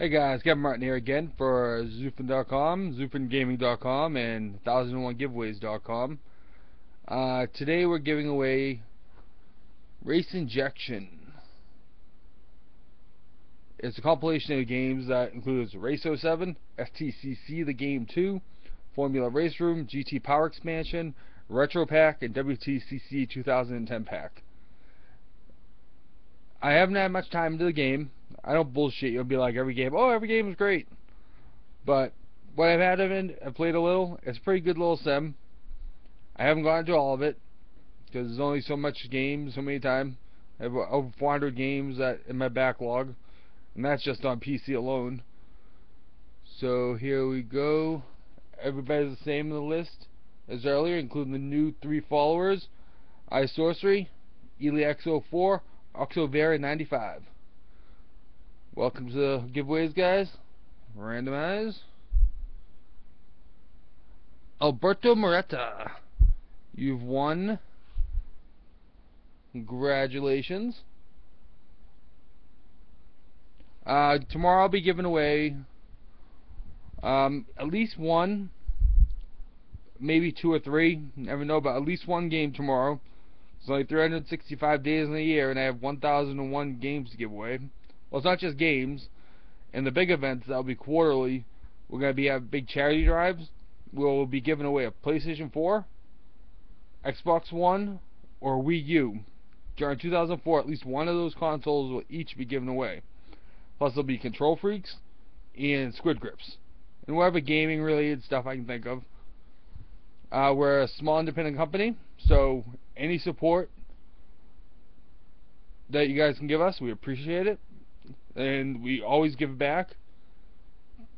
Hey guys, Kevin Martin here again for XUFN.com, XUFNGaming.com, and 1001giveaways.com. Uh, today we're giving away Race Injection. It's a compilation of games that includes Race 07, STCC The Game 2, Formula Race Room, GT Power Expansion, Retro Pack, and WTCC 2010 Pack. I haven't had much time into the game. I don't bullshit. You'll be like every game. Oh, every game is great. But what I've had of it, I've played a little. It's a pretty good little sim. I haven't gone to all of it because there's only so much games, so many times. I have over 400 games that in my backlog, and that's just on PC alone. So here we go. Everybody's the same in the list as earlier, including the new three followers: iSorcery, EliX04, Oxovera 95. Welcome to the giveaways, guys. Randomize. Alberto Moreta. You've won. Congratulations. Uh, tomorrow I'll be giving away um, at least one, maybe two or three. Never know, but at least one game tomorrow. It's only 365 days in a year, and I have 1,001 games to give away. Well, it's not just games. And the big events that'll be quarterly. We're gonna be have big charity drives. We'll be giving away a PlayStation 4, Xbox One, or Wii U. During 2004, at least one of those consoles will each be given away. Plus, there'll be KontrolFreeks and Squid Grips, and whatever gaming-related stuff I can think of. Uh, we're a small independent company, so any support that you guys can give us, we appreciate it. And we always give back.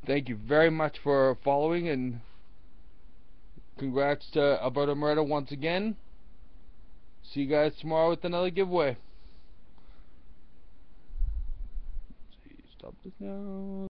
Thank you very much for following and congrats to Alberto Moreta once again. See you guys tomorrow with another giveaway. Stop this now.